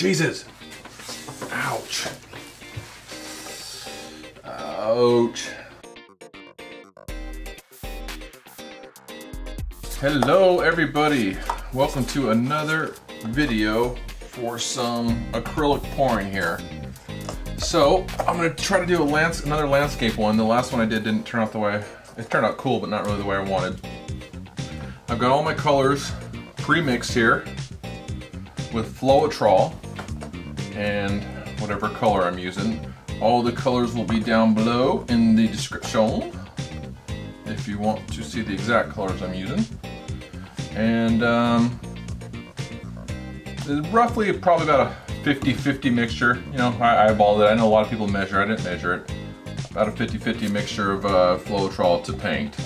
Jesus. Ouch. Ouch. Hello everybody. Welcome to another video for some acrylic pouring here. So I'm gonna try to do a lands another landscape one. The last one I did didn't turn out the way, it turned out cool, but not really the way I wanted. I've got all my colors pre-mixed here with Floetrol and whatever color I'm using. All the colors will be down below in the description if you want to see the exact colors I'm using. And um, roughly probably about a 50-50 mixture. You know, I eyeballed it. I know a lot of people measure. I didn't measure it. About a 50-50 mixture of uh, Floetrol to paint.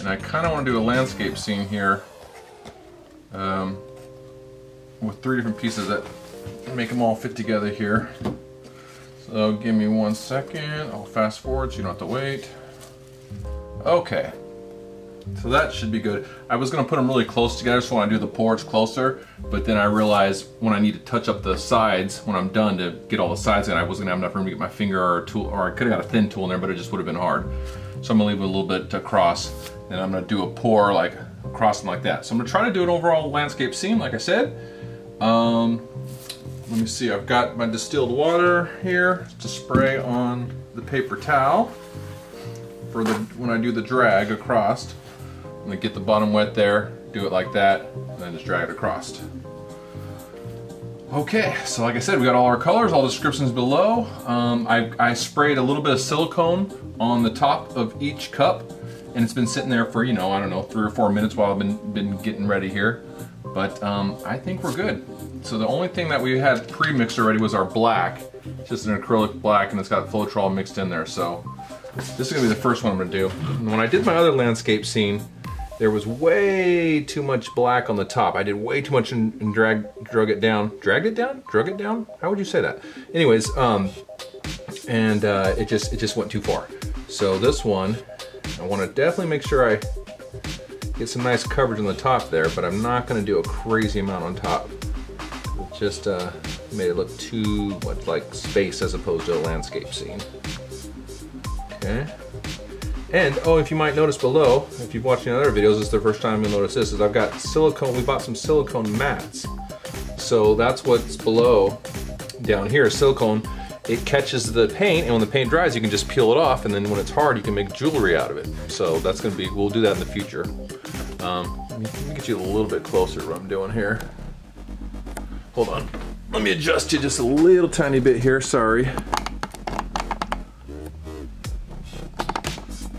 And I kind of want to do a landscape scene here um, with three different pieces that make them all fit together here. So give me one second. I'll fast forward so you don't have to wait. Okay. So that should be good. I was gonna put them really close together so when I do the pour it's closer, but then I realized when I need to touch up the sides when I'm done to get all the sides in, I wasn't gonna have enough room to get my finger or a tool, or I could've got a thin tool in there, but it just would've been hard. So I'm gonna leave it a little bit across, and I'm gonna do a pour like across them like that. So I'm gonna try to do an overall landscape scene, like I said. Um, let me see, I've got my distilled water here to spray on the paper towel for the when I do the drag across. I'm gonna get the bottom wet there, do it like that, and then just drag it across. Okay, so like I said, we got all our colors, all descriptions below. Um, I, I sprayed a little bit of silicone on the top of each cup, and it's been sitting there for, you know, I don't know, three or four minutes while I've been, been getting ready here. But um, I think we're good. So the only thing that we had pre-mixed already was our black. It's just an acrylic black, and it's got Floetrol mixed in there, so this is gonna be the first one I'm gonna do. And when I did my other landscape scene, there was way too much black on the top. I did way too much and, and drag, drug it down. Dragged it down? Drug it down? How would you say that? Anyways, um, and uh, it just it just went too far. So this one, I want to definitely make sure I get some nice coverage on the top there, but I'm not to do a crazy amount on top. Just uh, made it look too much like space as opposed to a landscape scene. Okay. And, oh, if you might notice below, if you've watched any other videos, this is the first time you'll notice this, is I've got silicone, we bought some silicone mats. So that's what's below down here, silicone. It catches the paint, and when the paint dries, you can just peel it off, and then when it's hard, you can make jewelry out of it. So that's gonna be, we'll do that in the future. Um, let, me, get you a little bit closer what I'm doing here. Hold on. Let me adjust you just a little tiny bit here, sorry.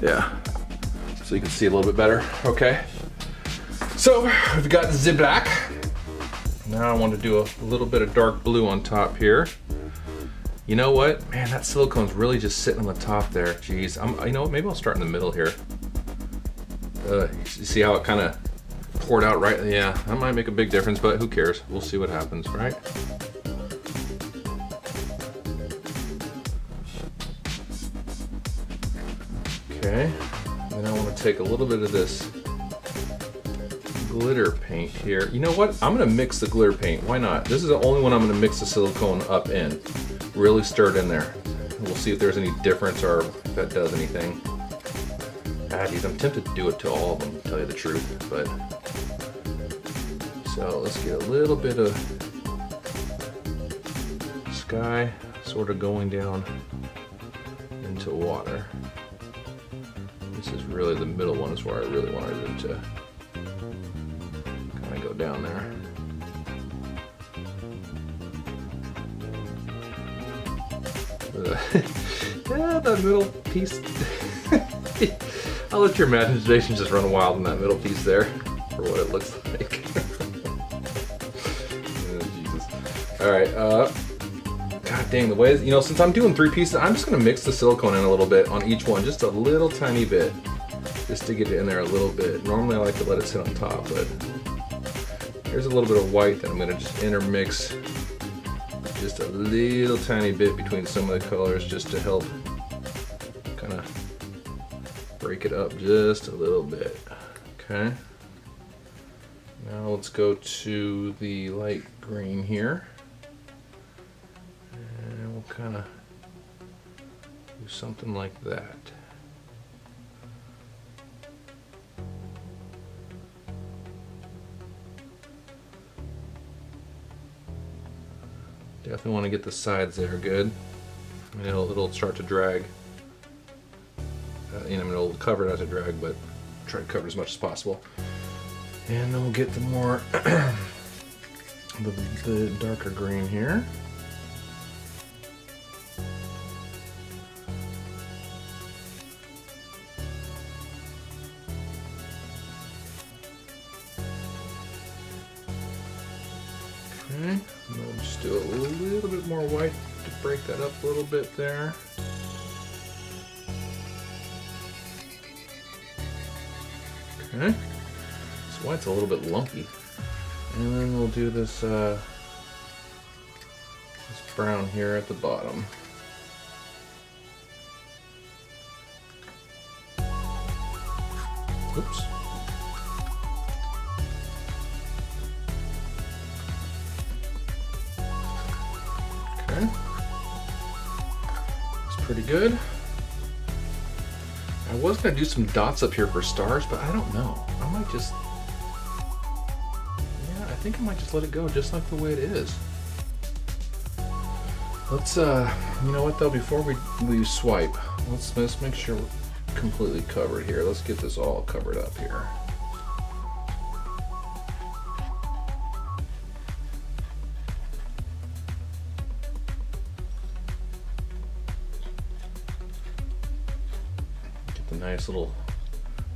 Yeah. So you can see a little bit better. Okay. So we've got the black. Now I want to do a little bit of dark blue on top here. You know what? Man, that silicone's really just sitting on the top there. Jeez, I'm, you know what? Maybe I'll start in the middle here. Uh, you see how it kind of poured out right? Yeah, that might make a big difference, but who cares? We'll see what happens, right? Okay, then I want to take a little bit of this glitter paint here. You know what? I'm to mix the glitter paint. Why not? This is the only one I'm to mix the silicone up in. Really stir it in there. We'll see if there's any difference or if that does anything. Ah, geez, I'm tempted to do it to all of them, to tell you the truth, but... So let's get a little bit of sky sort of going down into water. This is really the middle one is where I really wanted it to kind of go down there. yeah, that middle piece. I'll let your imagination just run wild in that middle piece there for what it looks like. Jesus. All right. Uh, God dang, the way, you know, since I'm doing three pieces, I'm just gonna mix the silicone in a little bit on each one, just a little tiny bit, just to get it in there a little bit. Normally I like to let it sit on top, but here's a little bit of white that I'm gonna just intermix just a little tiny bit between some of the colors just to help kind of break it up just a little bit. Okay. Now let's go to the light green here. Kind of do something like that. Definitely want to get the sides there good. And it'll, it'll start to drag. Uh, you know, it'll cover it as a drag, but try to cover as much as possible. And then we'll get the more, the, the darker green here. Okay, and we'll just do a little bit more white to break that up a little bit there. Okay, this white's a little bit lumpy. And then we'll do this, uh, this brown here at the bottom. Oops. Good. I was gonna do some dots up here for stars, but I don't know. I might just, yeah, I think I might just let it go just like the way it is. Let's, uh, you know what though, before we, we swipe, let's, let's make sure we're completely covered here. Let's get this all covered up here. Nice little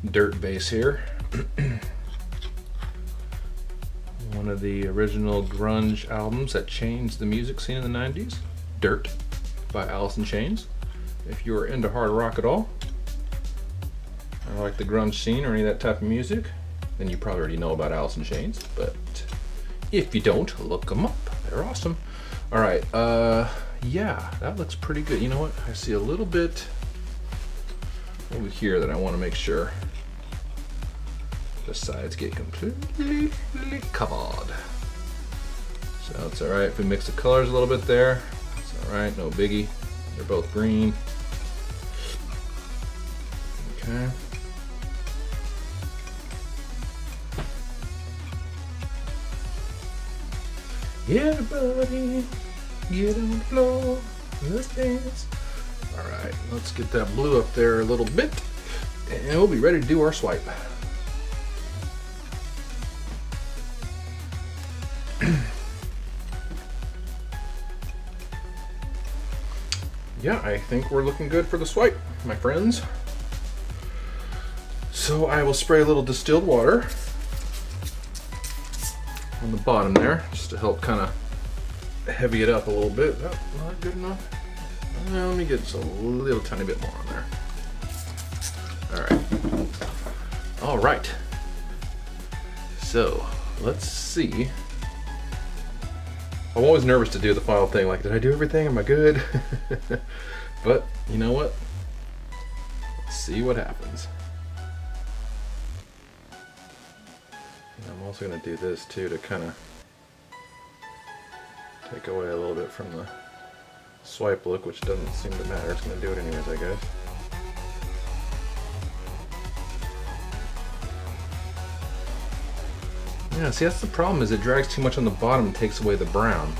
dirt base here. One of the original grunge albums that changed the music scene in the 90s, Dirt by Alice in Chains. If you are into hard rock at all, or like the grunge scene or any of that type of music, then you probably already know about Alice in Chains. But if you don't, look them up. They're awesome. All right, uh, yeah, that looks pretty good. You know what? I see a little bit over here that I want to make sure the sides get completely covered. So it's all right if we mix the colors a little bit there. It's all right, no biggie. They're both green. Okay. Everybody, get on the floor, let's dance. All right, let's get that blue up there a little bit, and we'll be ready to do our swipe. yeah, I think we're looking good for the swipe, my friends. So I will spray a little distilled water on the bottom there, just to help kind of heavy it up a little bit. Not good enough. Let me get just a little tiny bit more on there. All right. All right. So let's see. I'm always nervous to do the final thing. Like, did I do everything? Am I good? but you know what? Let's see what happens. And I'm also going to do this too to kind of take away a little bit from the swipe look, which doesn't seem to matter. It's going to do it anyways, I guess. Yeah, see that's the problem is it drags too much on the bottom and takes away the brown.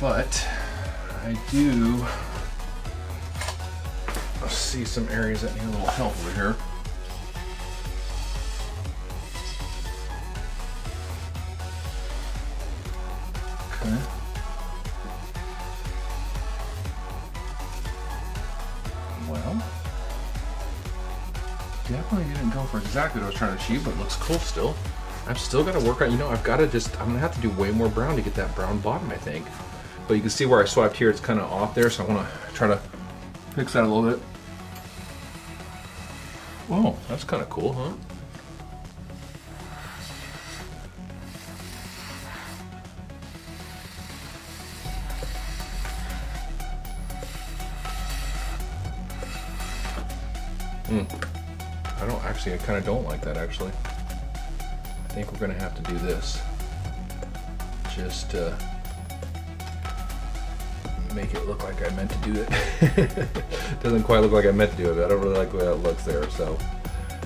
But I do see some areas that need a little help over here. Okay. Well, definitely didn't go for exactly what I was trying to achieve, but looks cool still. I've still got to work on, you know, I've got to just, I'm gonna have to do way more brown to get that brown bottom, I think. But you can see where I swiped here, it's kind of off there, so I want to try to fix that a little bit. Whoa, that's kind of cool, huh? Hmm. I kind of don't like that actually. I think we're gonna have to do this. Just to make it look like I meant to do it. Doesn't quite look like I meant to do it, but I don't really like the way that looks there, so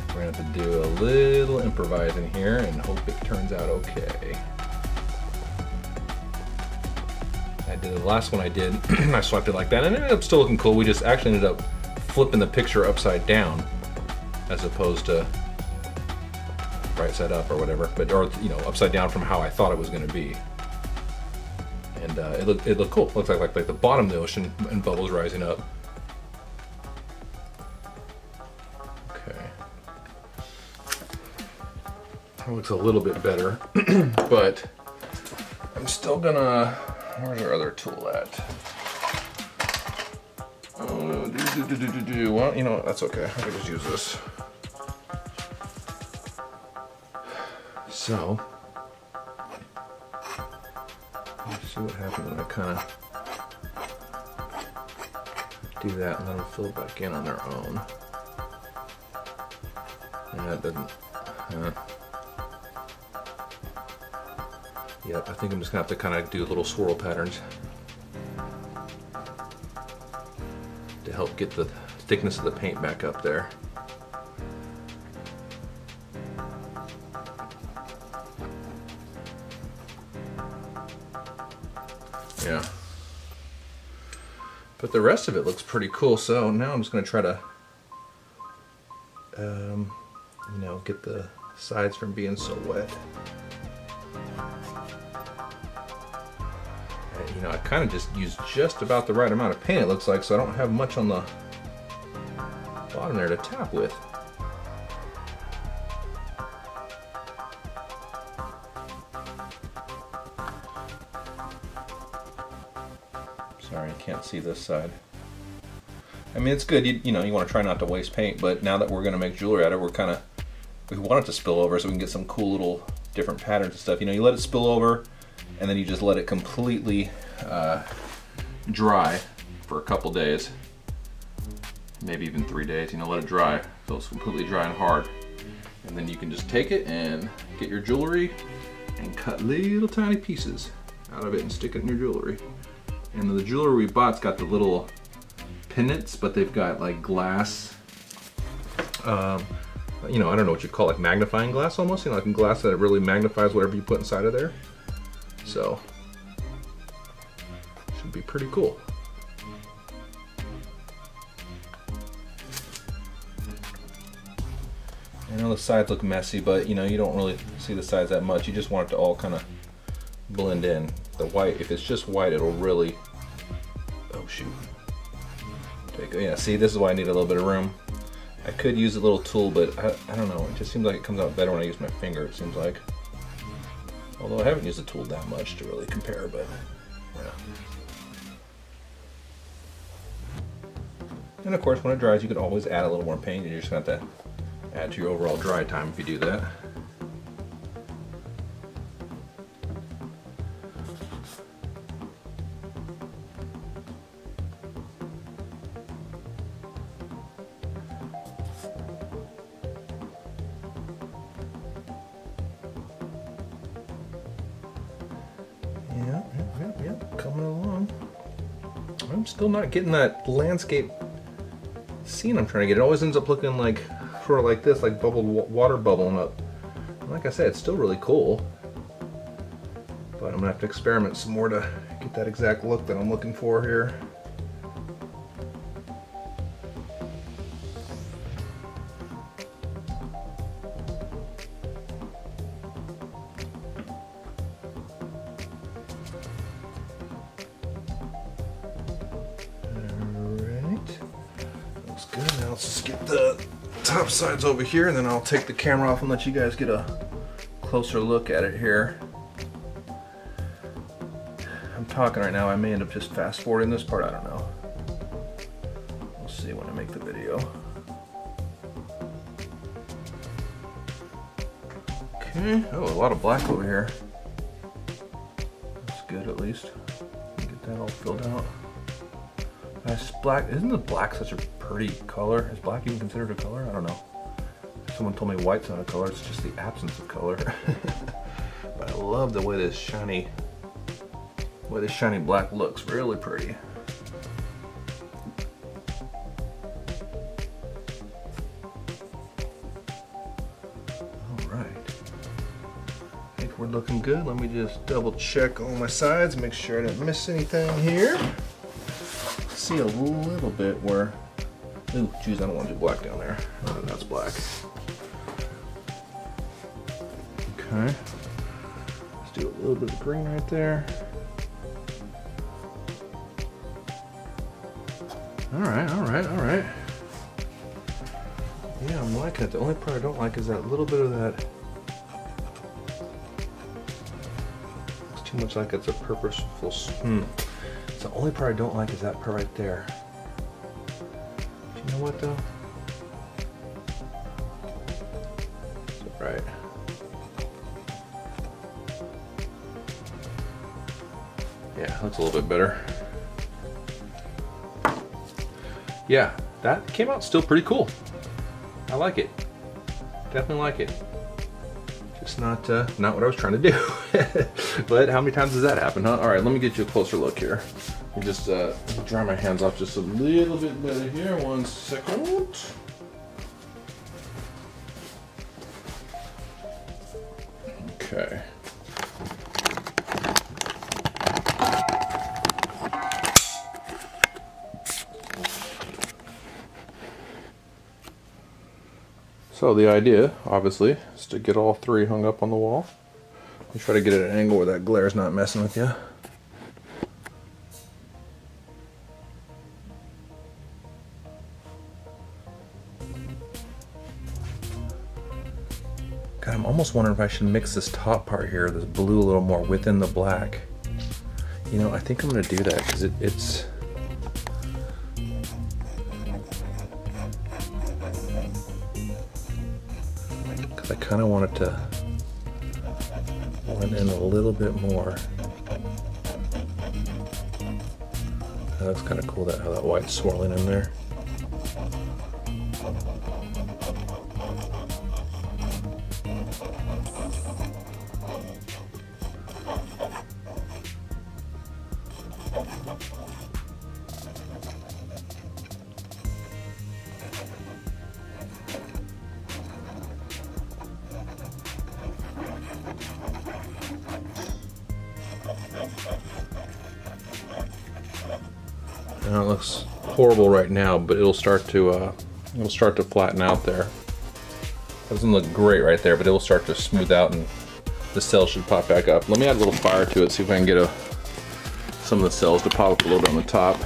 we're gonna have to do a little improvising here and hope it turns out okay. I did the last one I did, I swapped it like that, and it ended up still looking cool. We just actually ended up flipping the picture upside down as opposed to right side up or whatever, but or you know upside down from how I thought it was going to be. And uh, it looked it looked cool. It looks like, like like the bottom of the ocean and bubbles rising up. Okay, that looks a little bit better, but I'm still gonna. Where's our other tool at? Well, you know? That's okay. I can just use this. So, let's see what happens when I kind of do that and them fill back in on their own. And that doesn't. Uh, yep, I think I'm just gonna have to kind of do little swirl patterns to help get the thickness of the paint back up there. Yeah. But the rest of it looks pretty cool. So now I'm just going to try to, um, you know, get the sides from being so wet. You know, I kind of just used just about the right amount of paint it looks like, so I don't have much on the bottom there to tap with. Sorry, I can't see this side. I mean, it's good, you, you know, you want to try not to waste paint, but now that we're going to make jewelry out of it, we're kind of, we want it to spill over so we can get some cool little different patterns and stuff. You know, you let it spill over, and then you just let it completely uh, dry for a couple days, maybe even three days, you know, let it dry so it's completely dry and hard. And then you can just take it and get your jewelry and cut little tiny pieces out of it and stick it in your jewelry. And the jewelry we bought's got the little pendants, but they've got like glass, um, you know, I don't know what you call it, like magnifying glass almost, you know, like glass that really magnifies whatever you put inside of there. So, should be pretty cool. I know the sides look messy, but you know, you don't really see the sides that much. You just want it to all kind of blend in. The white, if it's just white, it'll really, oh shoot. Take, yeah, see, this is why I need a little bit of room. I could use a little tool, but I, I don't know. It just seems like it comes out better when I use my finger, it seems like. Although I haven't used the tool that much to really compare, but yeah. And of course, when it dries, you could always add a little more paint. And You just going to have to add to your overall dry time if you do that. Not getting that landscape scene I'm trying to get. It always ends up looking like sort of like this, like bubbled water bubbling up. And like I said, it's still really cool. But I'm gonna have to experiment some more to get that exact look that I'm looking for here. Let's just get the top sides over here and then I'll take the camera off and let you guys get a closer look at it here. I'm talking right now, I may end up just fast forwarding this part, I don't know. We'll see when I make the video. Okay, oh, a lot of black over here. Black, isn't the black such a pretty color? Is black even considered a color? I don't know. someone told me white's not a color, it's just the absence of color. but I love the way this shiny, way this shiny black looks, really pretty. We're looking good. Let me just double check all my sides, make sure I didn't miss anything here. See a little bit where Ooh, geez, I don't want to do black down there. Oh, that's black. Okay. Let's do a little bit of green right there. All right, all right, all right. Yeah, I'm liking it. The only part I don't like is that little bit of that. It's too much like it's a purposeful. Hmm. The only part I don't like is that part right there You know what though? Right. Yeah, looks a little bit better. Yeah, that came out still pretty cool. I like it. Definitely like it. Just not uh, not what I was trying to do. but how many times does that happen, huh? All right, let me get you a closer look here just uh, dry my hands off just a little bit better here. One second. Okay. So the idea, obviously, is to get all three hung up on the wall. You try to get at an angle where that glare is not messing with you. Almost wondering if I should mix this top part here, this blue a little more within the black. You know, I think I'm gonna do that because it, it's, because I kind of want it to blend in a little bit more. That's kind of cool that how that white's swirling in there. Right now, but it'll start to uh, it'll start to flatten out there. Doesn't look great right there, but it will start to smooth out and the cells should pop back up. Let me add a little fire to it, see if I can get a, some of the cells to pop up a little bit on the top.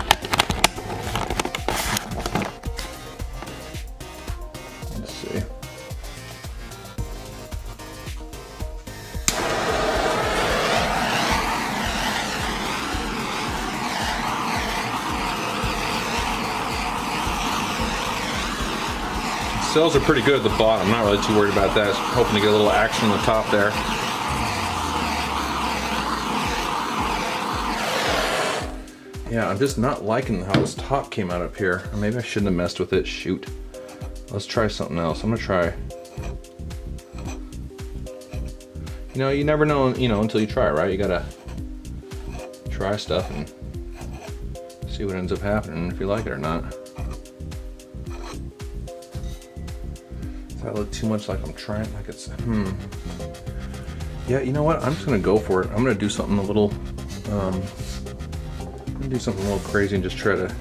Cells are pretty good at the bottom. Not really too worried about that. Hoping to get a little action on the top there. Yeah, I'm just not liking how this top came out up here. Maybe I shouldn't have messed with it. Shoot. Let's try something else. I'm gonna try. You know, you never know, you know, until you try, right? You gotta try stuff and see what ends up happening, if you like it or not. That look too much like I'm trying, like it's, hmm. Yeah, you know what? I'm just gonna go for it. I'm gonna do something a little, um, I'm gonna do something a little crazy and just try to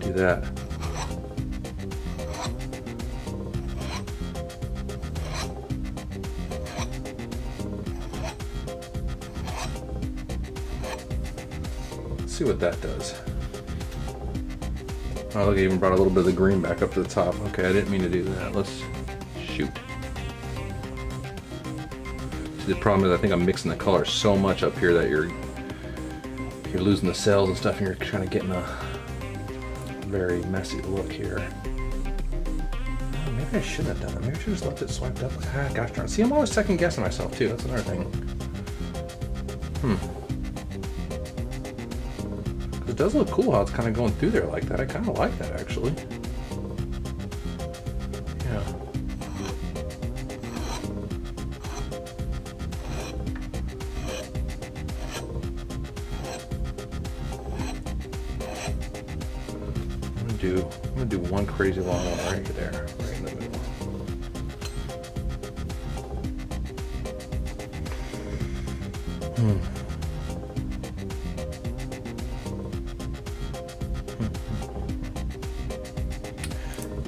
do that. Let's see what that does. Oh, look, I even brought a little bit of the green back up to the top. Okay, I didn't mean to do that. Let's shoot. See, the problem is I think I'm mixing the colors so much up here that you're you're losing the cells and stuff and you're kind of getting a very messy look here. Oh, maybe I shouldn't have done that. Maybe I should have just left it swiped up. Ah, gosh darn. See, I'm always second guessing myself too. That's another thing. It does look cool how it's kind of going through there like that. I kind of like that, actually. Yeah. I'm gonna do, I'm gonna do one crazy long one right there.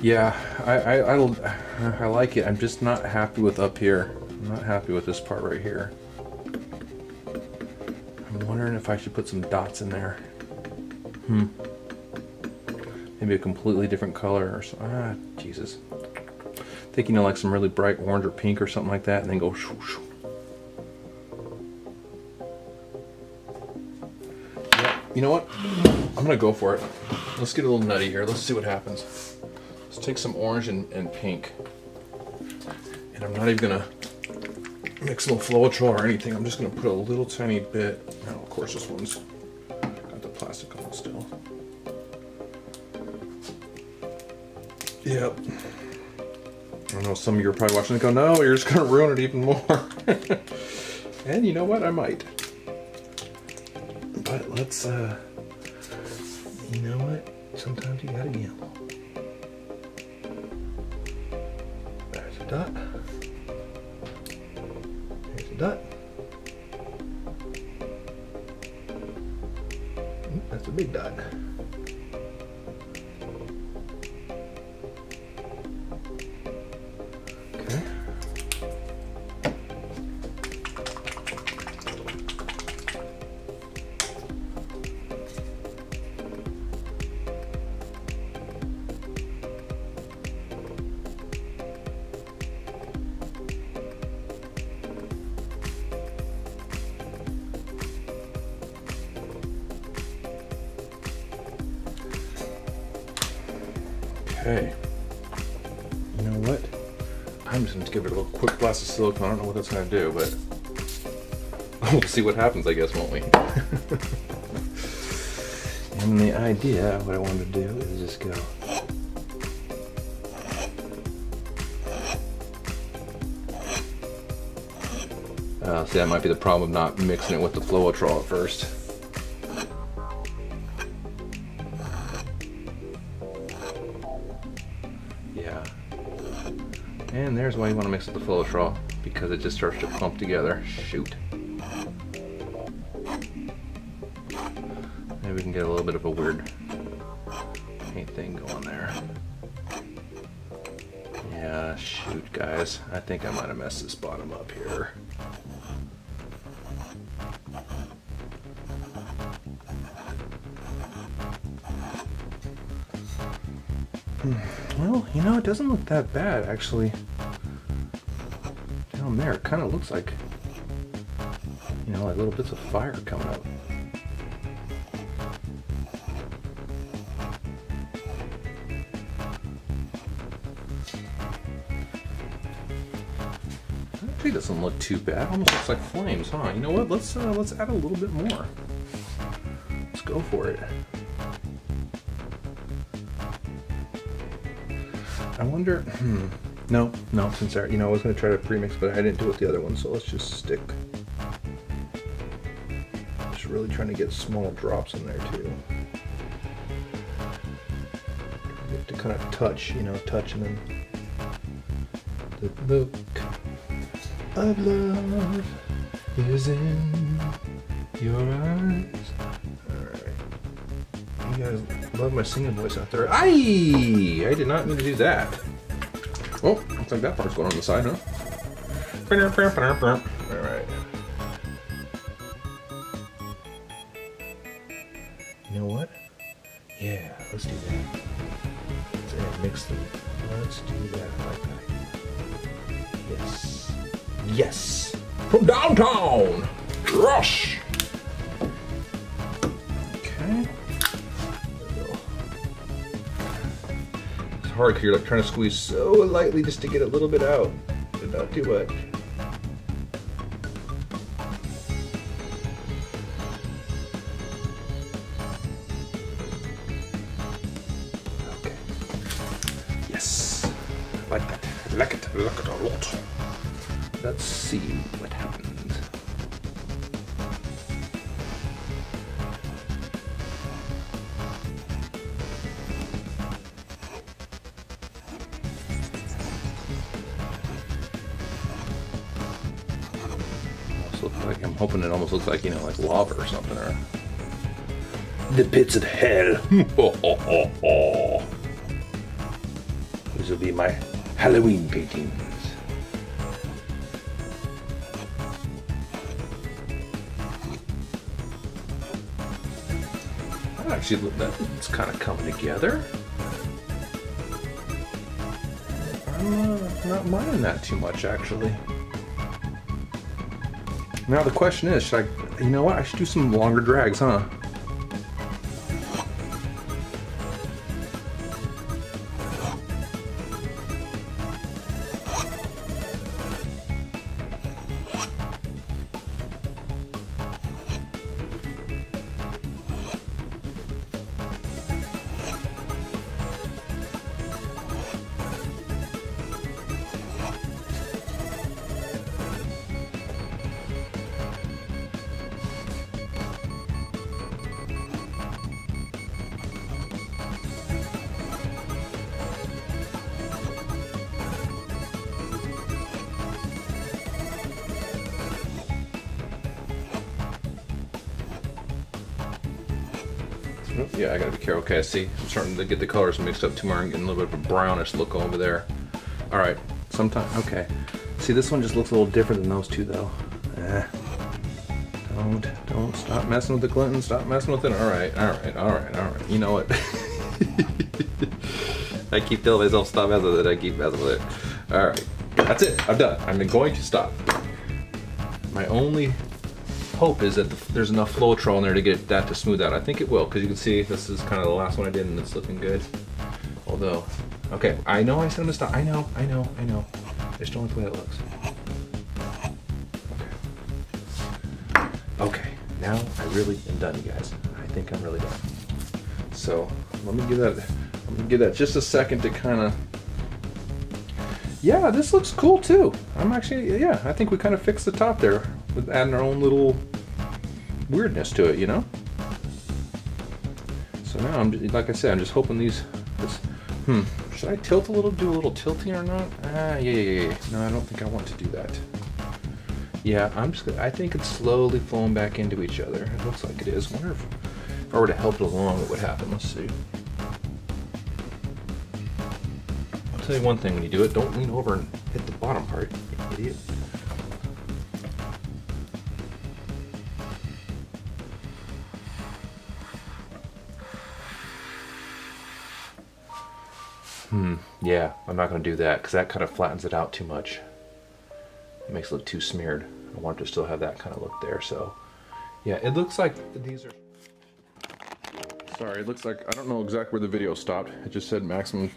Yeah, I, I, I, I like it. I'm just not happy with up here. I'm not happy with this part right here. I'm wondering if I should put some dots in there. Hmm. Maybe a completely different color or something. Ah, Jesus. Thinking of like some really bright orange or pink or something like that and then go shoo, shoo. You know what? I'm gonna go for it. Let's get a little nutty here. Let's see what happens. Let's take some orange and, and pink. And I'm not even gonna mix a little Floetrol or anything. I'm just gonna put a little tiny bit. Now, of course, this one's got the plastic on still. Yep. I know some of you are probably watching and go, no, you're just gonna ruin it even more. and you know what? I might. But let's, uh, you know what? Sometimes you gotta gamble. Okay. You know what? I'm just gonna give it a little quick blast of silicone. I don't know what that's gonna do, but we'll see what happens, I guess, won't we? and the idea, what I wanted to do is just go. Uh, see, that might be the problem of not mixing it with the Floetrol at first. And there's why you want to mix with the Floetrol, because it just starts to clump together. Shoot. Maybe we can get a little bit of a weird paint thing going there. Yeah, shoot guys. I think I might have messed this bottom up here. It doesn't look that bad, actually. Down there, it kind of looks like, you know, like little bits of fire coming up. Actually, doesn't look too bad. Almost looks like flames, huh? You know what? Let's uh, let's add a little bit more. Let's go for it. I wonder, hmm, no, no, since I, you know, I was going to try to premix, but I didn't do it with the other one, so let's just stick. Just really trying to get small drops in there too. To kind of touch, you know, touch and then the look of love is in your eyes. Alright. You guys love my singing voice out there. Aye! I did not mean to do that. Oh, looks like that part's going on the side, huh? Alright. You know what? Yeah, let's do that. Let's mix them. Let's do that like that. Yes. Yes! From downtown! Rush! Hard because you're like trying to squeeze so lightly just to get a little bit out, but not. Yes. I like that. I like it. I like it a lot. Let's see what happens. Almost looks like you know like lava or something or The pits of hell. These will be my Halloween paintings. That actually look that it's kind of coming together. I'm uh, not minding that too much actually. Now the question is, should I? You know what? I should do some longer drags, huh? Yeah, I gotta be careful. Okay, see. I'm starting to get the colors mixed up too much. I'm getting a little bit of a brownish look over there. All right, sometime. Okay. See, this one just looks a little different than those two, though. Eh. Don't, don't stop messing with the Clinton. Stop messing with it. All right, all right, all right, all right. You know what? I keep telling myself stop messing with it. I keep messing with it. All right, that's it. I'm done. I'm going to stop. My only hope is that the, there's enough flow Floetrol in there to get that to smooth out. I think it will, because you can see this is kind of the last one I did and it's looking good. Although, okay, I know I said I'm gonna stop. I know, I know, I know. I just don't like the way it looks. Okay. Now I really am done, you guys. I think I'm really done. So let me give that, I'm gonna give that just a second to kind of yeah, this looks cool too. I'm actually, yeah, I think we kind of fixed the top there with adding our own little weirdness to it, you know? So now I'm, just, like I said, I'm just hoping these, this, hmm, should I tilt a little, do a little tilting or not? Ah, yeah, yeah, yeah. No, I don't think I want to do that. Yeah, I'm just, I think it's slowly flowing back into each other. It looks like it is. wonder if, if I were to help it along, what would happen? Let's see. I'll tell you one thing when you do it, don't lean over and hit the bottom part, idiot. Hmm, yeah, I'm not gonna do that because that kind of flattens it out too much. It makes it look too smeared. I want to still have that kind of look there, so. Yeah, it looks like these are Sorry, it looks like, I don't know exactly where the video stopped. It just said maximum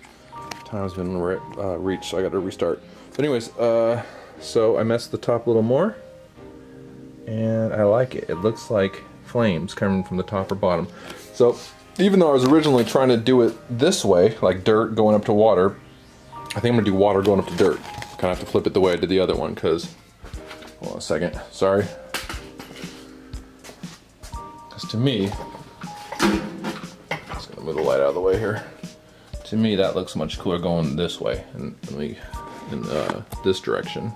time's been re uh, reached, so I gotta restart. But anyways, uh, so I messed the top a little more. And I like it. It looks like flames coming from the top or bottom. So, even though I was originally trying to do it this way, like dirt going up to water, I think I'm gonna do water going up to dirt. Kinda have to flip it the way I did the other one, because, hold on a second, sorry. Because to me, just gonna move the light out of the way here. To me, that looks much cooler going this way, and let me, in uh, this direction.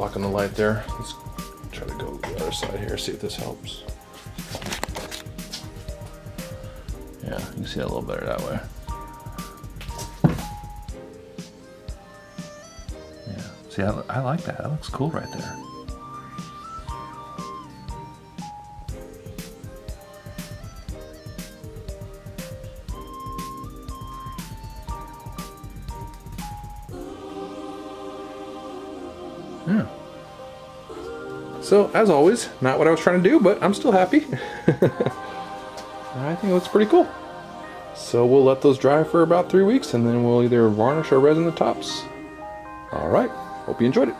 Blocking the light there. Let's try to go the other side here, see if this helps. Yeah, you can see it a little better that way. Yeah, see, I, I like that. That looks cool right there. So, as always, not what I was trying to do, but I'm still happy. I think it looks pretty cool. So we'll let those dry for about three weeks and then we'll either varnish or resin the tops. All right, hope you enjoyed it.